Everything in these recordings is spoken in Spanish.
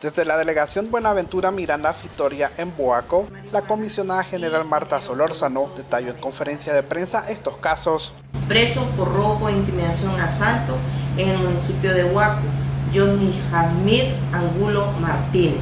Desde la delegación Buenaventura Miranda Victoria en Boaco, la comisionada general Marta Solórzano detalló en conferencia de prensa estos casos. Preso por robo, intimidación, asalto en el municipio de Boaco, Johnny Jamir Angulo Martínez.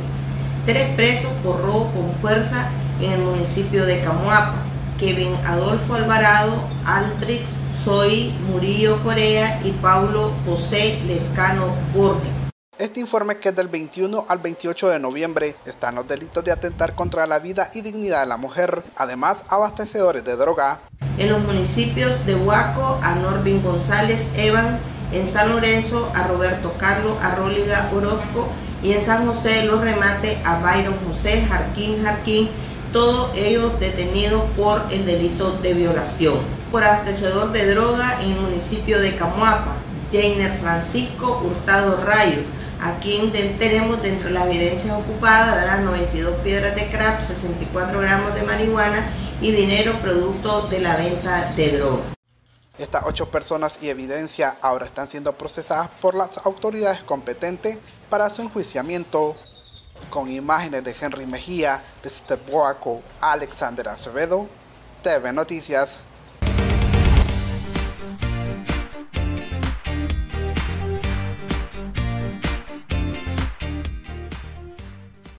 Tres presos por robo con fuerza en el municipio de Camuapa, Kevin Adolfo Alvarado, Altrix Soy Murillo Corea y Paulo José Lescano Borges. Este informe, que es del 21 al 28 de noviembre, están los delitos de atentar contra la vida y dignidad de la mujer, además abastecedores de droga. En los municipios de Huaco, a Norvin González Evan, en San Lorenzo, a Roberto Carlos Arróliga Orozco y en San José de los Remate, a Byron José Jarquín Jarquín, todos ellos detenidos por el delito de violación. Por abastecedor de droga en el municipio de Camuapa, Jainer Francisco Hurtado Rayo, a quien tenemos dentro de las evidencias ocupadas, 92 piedras de crack, 64 gramos de marihuana y dinero producto de la venta de droga. Estas ocho personas y evidencia ahora están siendo procesadas por las autoridades competentes para su enjuiciamiento. Con imágenes de Henry Mejía, de Boaco, Alexander Acevedo, TV Noticias.